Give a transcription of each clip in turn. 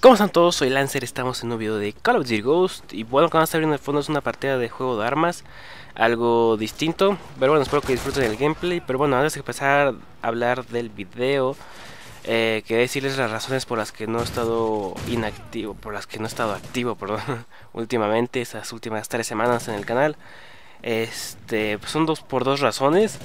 ¿Cómo están todos? Soy Lancer, estamos en un video de Call of Duty Ghost. Y bueno, como van a viendo el fondo es una partida de juego de armas Algo distinto. Pero bueno, espero que disfruten el gameplay. Pero bueno, antes de empezar a hablar del video eh, Quería decirles las razones por las que no he estado inactivo Por las que no he estado activo, perdón Últimamente, esas últimas tres semanas en el canal. Este, pues son dos por dos razones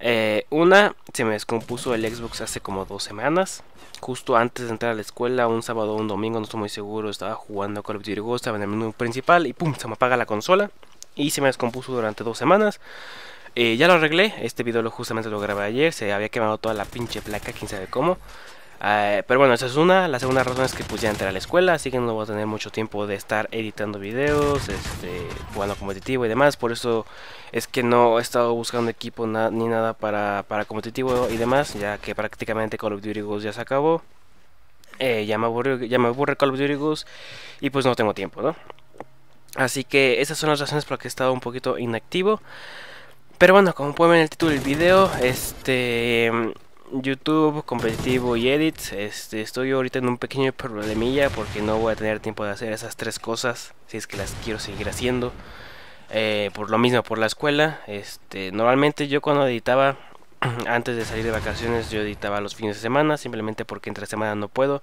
eh, una, se me descompuso el Xbox hace como dos semanas. Justo antes de entrar a la escuela, un sábado o un domingo, no estoy muy seguro, estaba jugando Call of Duty Ghost, estaba en el menú principal y pum, se me apaga la consola. Y se me descompuso durante dos semanas. Eh, ya lo arreglé, este video lo justamente lo grabé ayer, se había quemado toda la pinche placa, quién sabe cómo. Eh, pero bueno, esa es una. La segunda razón es que pues ya entré a la escuela, así que no voy a tener mucho tiempo de estar editando videos, este, jugando competitivo y demás. Por eso es que no he estado buscando equipo ni nada para, para competitivo y demás, ya que prácticamente Call of Duty Ghost ya se acabó. Eh, ya, me aburre, ya me aburre Call of Duty Ghost y pues no tengo tiempo, ¿no? Así que esas son las razones por las que he estado un poquito inactivo. Pero bueno, como pueden ver en el título del video, este YouTube, competitivo y edits. Este, estoy ahorita en un pequeño problemilla porque no voy a tener tiempo de hacer esas tres cosas si es que las quiero seguir haciendo. Eh, por lo mismo, por la escuela. Este, normalmente yo cuando editaba, antes de salir de vacaciones, yo editaba los fines de semana, simplemente porque entre semana no puedo.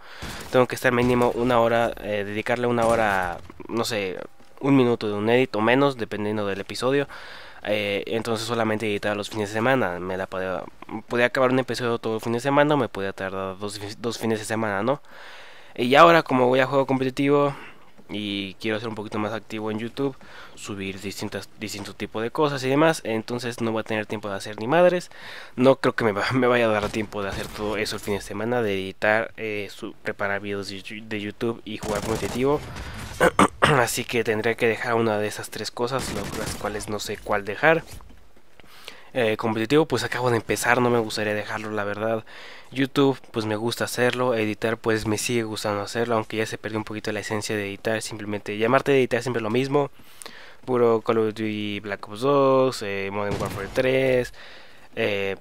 Tengo que estar mínimo una hora, eh, dedicarle una hora, no sé, un minuto de un edit o menos, dependiendo del episodio. Eh, entonces solamente editaba los fines de semana. Me la podía, podía acabar un episodio todo el fin de semana o me podía tardar dos, dos fines de semana, ¿no? Y ahora como voy a juego competitivo y quiero ser un poquito más activo en YouTube, subir distintas, distintos tipos de cosas y demás, entonces no voy a tener tiempo de hacer ni madres. No creo que me, me vaya a dar tiempo de hacer todo eso el fin de semana, de editar, eh, preparar videos de YouTube y jugar competitivo. Así que tendré que dejar una de esas tres cosas, las cuales no sé cuál dejar. Eh, competitivo pues acabo de empezar, no me gustaría dejarlo la verdad. YouTube pues me gusta hacerlo, editar pues me sigue gustando hacerlo, aunque ya se perdió un poquito la esencia de editar, simplemente llamarte de editar siempre lo mismo. Puro Call of Duty Black Ops 2, eh, Modern Warfare 3, eh,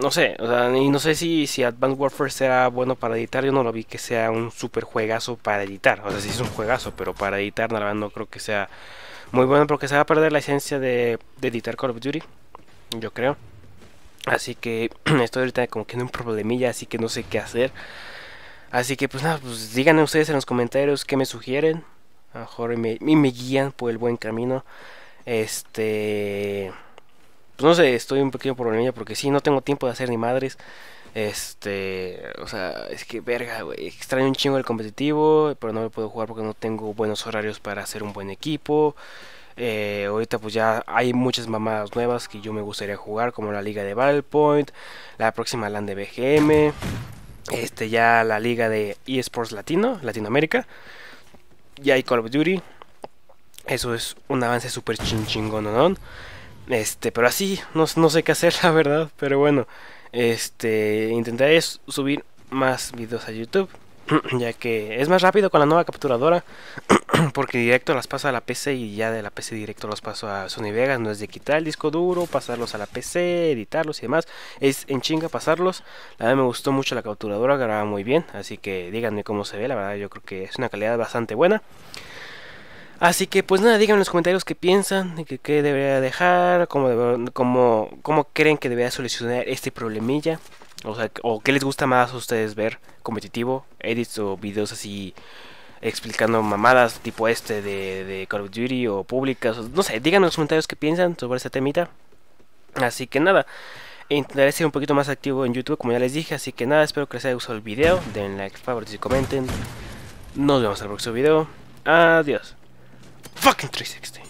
no sé, o sea, y no sé si, si Advanced Warfare será bueno para editar. Yo no lo vi que sea un super juegazo para editar. O sea, sí es un juegazo, pero para editar, la no creo que sea muy bueno porque se va a perder la esencia de, editar Call of Duty. Yo creo. Así que estoy ahorita como que en un problemilla, así que no sé qué hacer. Así que pues nada, pues díganme ustedes en los comentarios qué me sugieren. A lo mejor me, me guían por el buen camino. Este pues no sé, estoy un pequeño problemilla porque sí, no tengo tiempo de hacer ni madres. Este, o sea, es que verga, güey, extraño un chingo el competitivo, pero no lo puedo jugar porque no tengo buenos horarios para hacer un buen equipo. Eh, ahorita pues ya hay muchas mamadas nuevas que yo me gustaría jugar, como la liga de Battle Point, la próxima LAN de BGM, este ya la liga de eSports Latino, Latinoamérica, ya hay Call of Duty. Eso es un avance súper chingón, ¿no? Este, pero así, no, no sé qué hacer, la verdad. Pero bueno, este, intentaré subir más videos a YouTube. Ya que es más rápido con la nueva capturadora. Porque directo las paso a la PC y ya de la PC directo los paso a Sony Vegas. No es de quitar el disco duro, pasarlos a la PC, editarlos y demás. Es en chinga pasarlos. La verdad me gustó mucho la capturadora, graba muy bien. Así que díganme cómo se ve. La verdad yo creo que es una calidad bastante buena. Así que pues nada, díganme en los comentarios qué piensan, qué, debería dejar, cómo, cómo, cómo creen que debería solucionar este problemilla. O sea, o qué les gusta más a ustedes ver, competitivo, edits o videos así explicando mamadas tipo este de, Call of Duty o públicas. No sé, díganme en los comentarios qué piensan sobre esta temita. Así que nada, intentaré ser un poquito más activo en YouTube como ya les dije. Así que nada, espero que les haya gustado el video. Den like, favoritos y comenten. Nos vemos en el próximo video. Adiós. Fucking 360.